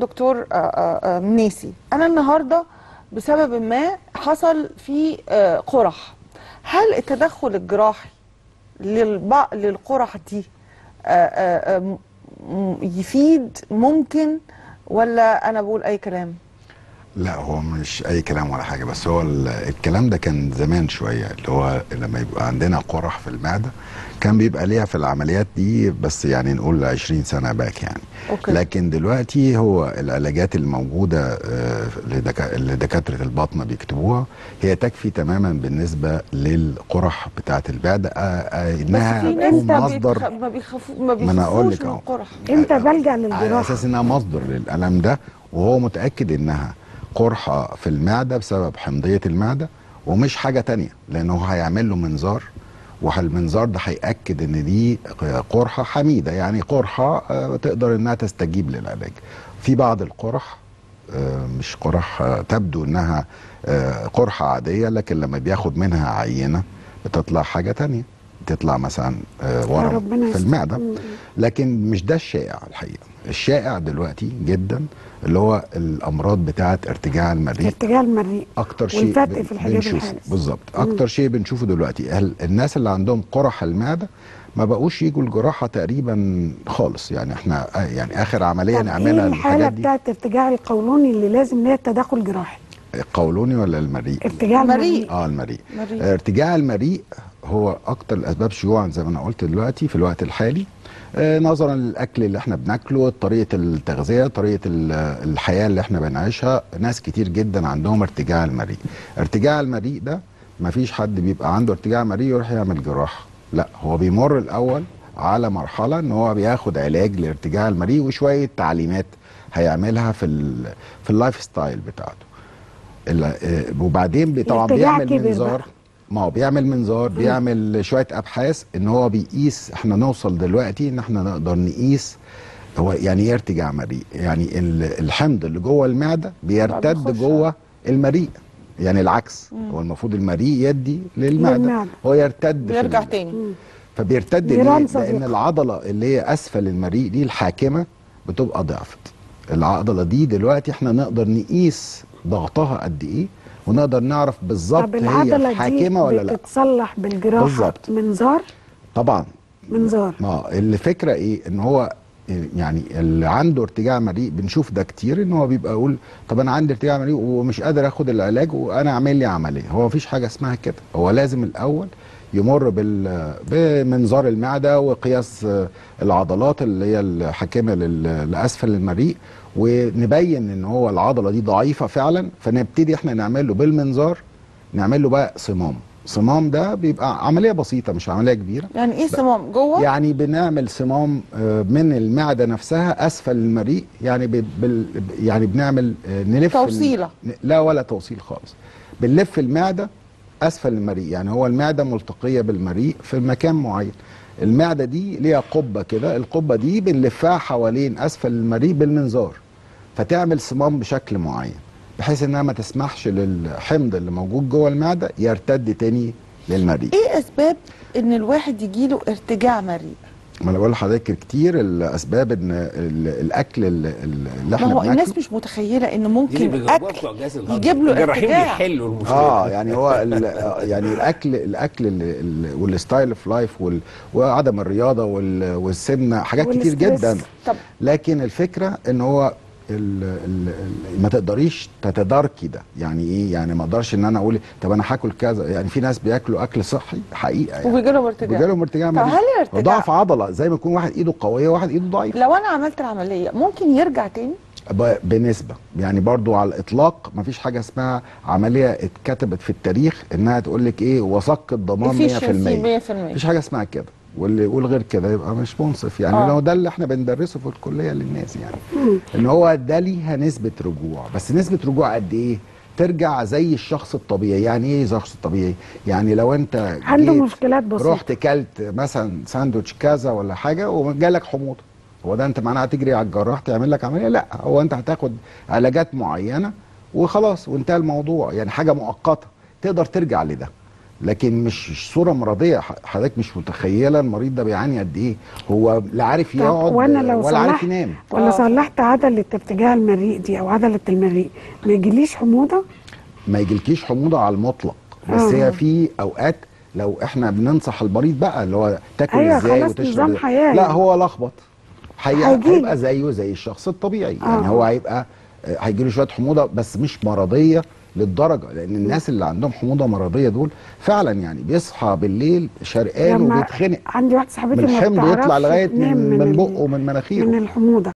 دكتور آه، آه، آه، منيسي أنا النهارده بسبب ما حصل في قرح هل التدخل الجراحي. للقرح دي يفيد ممكن ولا أنا بقول أي كلام لا هو مش أي كلام ولا حاجة بس هو ال- الكلام ده كان زمان شوية اللي هو لما يبقى عندنا قرح في المعدة كان بيبقى ليها في العمليات دي بس يعني نقول 20 سنة باك يعني أوكي. لكن دلوقتي هو العلاجات الموجودة آه، اللي دكاتره الباطنه بيكتبوها هي تكفي تماما بالنسبة للقرح بتاعة المعده آه، آه، بس إنها في ناس مصدر. ما بيخافوا ما بيخافوش من. القرح إمتى بلجأ على للجراحة أساس إنها مصدر للألم ده وهو متأكد إنها قرحة في المعدة بسبب حمضية المعدة ومش حاجة تانية لأنه هيعمل له منظار. والمنظار ده هيأكد إن دي قرحة حميدة يعني قرحة آه، تقدر إنها تستجيب للعلاج. في بعض القرح آه، مش قرح آه، تبدو إنها قرحة عادية لكن لما بياخد منها عينة بتطلع حاجة تانية. تطلع مثلا آه، ورم في. المعده. لكن مش ده الشائع الحقيقة. الشائع دلوقتي جدا اللي هو الأمراض بتاعة ارتجاع المريء. ارتجاع المريء أكتر شيء في بنشوفه. بالظبط. أكتر شيء بنشوفه دلوقتي هل الناس اللي عندهم قرح المعدة ما بقوش يجوا الجراحه تقريبا خالص؟ يعني إحنا آه، يعني آخر عملية طب نعملها إيه الحالة للحاجات دي؟ بتاعت ارتجاع القولوني اللي لازم ليها تدخل جراحي؟ القولوني ولا المريء؟ ارتجاع المريء. آه المريء. مريء. ارتجاع المريء هو أكتر الأسباب شيوعا زي ما أنا قلت دلوقتي في الوقت الحالي. آه، نظرا للأكل اللي إحنا بناكله طريقة التغذية طريقة ال- الحياة اللي إحنا بنعيشها. ناس كتير جدا عندهم ارتجاع المريء. ارتجاع المريء ده مفيش حد بيبقى عنده ارتجاع مريء يروح يعمل جراحه لا هو بيمر الأول على مرحلة إن هو بياخد علاج لارتجاع المريء وشوية تعليمات هيعملها في ال في ال life style بتاعته. آه، وبعدين طبعا بيعمل منظار. ما هو بيعمل منظار بيعمل شوية أبحاث إن هو بيقيس إحنا نوصل دلوقتي إن إحنا نقدر نقيس هو يعني إيه ارتجاع مريء يعني ال- الحمض اللي جوه المعدة بيرتد. جوه المريء. يعني العكس. هو المفروض المريء يدي للمعدة. للمعدة. هو يرتد بيرجع تاني. فبيرتد ليه؟ لأن. العضلة اللي هي أسفل المريء دي الحاكمة بتبقى ضعفت. العضلة دي دلوقتي إحنا نقدر نقيس ضغطها قد إيه؟ ونقدر نعرف بالظبط هي حاكمه ولا لا. بتتصلح بالجراحة بالظبط. منظار طبعا. منظار ما الفكرة إيه؟ إن هو يعني اللي عنده ارتجاع مريء بنشوف ده كتير إن هو بيبقى يقول طب أنا عندي ارتجاع مريء ومش قادر آخد العلاج وأنا اعمل لي عملية. هو مفيش حاجة اسمها كده. هو لازم الأول يمر بال بمنظار المعدة وقياس العضلات اللي هي الحاكمة لأسفل المريء ونبين إن هو العضلة دي ضعيفة فعلا فنبتدي إحنا نعمل له بالمنظار نعمل له بقى صمام. صمام ده بيبقى عملية بسيطة مش عملية كبيرة. يعني إيه صمام؟ جوه؟ يعني بنعمل صمام آه، من المعدة نفسها أسفل المريء يعني بال يعني بنعمل آه، نلف. ن- لا ولا توصيل خالص. بنلف المعدة أسفل المريء. يعني هو المعدة ملتقية بالمريء في مكان معين. المعدة دي ليها قبة كده. القبة دي بنلفها حوالين أسفل المريء بالمنظار فتعمل صمام بشكل معين بحيث إنها ما تسمحش للحمض اللي موجود جوه المعدة يرتد تاني للمريء. إيه أسباب إن الواحد يجيله ارتجاع مريء؟ ما أنا بقول لحضرتك كتير الاسباب ان ال- الاكل ال- ال- اللي ما إحنا هو بناكله الناس مش متخيلة ان ممكن أكل يجيب له الجراحين ارتجاع. بيحلوا المشكلة. آه يعني هو ال- يعني الأكل الأكل ال- ال- وال style of life وال- وعدم الرياضة وال- والسمنة حاجات كتير. جدا. طب لكن الفكرة إن هو ال ال ال ما تقدريش تتداركي ده. يعني إيه؟ يعني ما أقدرش إن أنا أقول طب أنا هاكل كذا. يعني في ناس بياكلوا أكل صحي حقيقة يعني. وبيجي لهم ارتجاع. بيجي لهم ارتجاع؟ ضعف عضلة. زي ما يكون واحد إيده قوية وواحد إيده ضعيف. لو أنا عملت العملية ممكن يرجع تاني؟ ب- بنسبة. يعني برضو على الإطلاق مفيش حاجة اسمها عملية اتكتبت في التاريخ إنها تقول لك إيه وثق الضمان 100% efficiency 100% مفيش حاجة اسمها كده. واللي يقول غير كده يبقى مش منصف يعني آه. لو ده اللي إحنا بندرسه في الكلية للناس يعني. إن هو ده ليها نسبة رجوع. بس نسبة رجوع قد إيه؟ ترجع زي الشخص الطبيعي. يعني إيه زي الشخص الطبيعي يعني لو أنت عنده مشكلات بسيطة. رحت كلت مثلا ساندوتش كذا ولا حاجة وجالك حموضة. هو ده أنت معناها هتجري على الجراح تعمل لك عملية؟ لأ. هو أنت هتاخد علاجات معينة وخلاص وانتهى الموضوع. يعني حاجة مؤقتة. تقدر ترجع لده. لكن مش صورة مرضية حضرتك مش متخيلة المريض ده بيعاني قد إيه هو لا عارف يقعد وأنا لو ولا عارف صلحت ينام ولا آه. صلحت عضلة ارتجاع المريء دي أو عضلة المريء ما يجيليش حموضة ما يجيلكيش حموضة على المطلق بس آه. هي في أوقات لو إحنا بننصح المريض بقى اللي هو تاكل أيوة، إزاي خلاص وتشرب نظام إزاي. حياة لا يعني. هو لخبط. هيبقى زيه زي الشخص الطبيعي يعني آه. هو هيبقى آه، هيجيله شوية حموضة بس مش مرضية للدرجة لأن الناس اللي عندهم حموضة مرضية دول فعلا يعني بيصحى بالليل شرقان وبيتخنق. عندي واحدة صاحبتي من الحمض يطلع لغاية من, من ال- بقه ومن مناخيره. من الحموضة.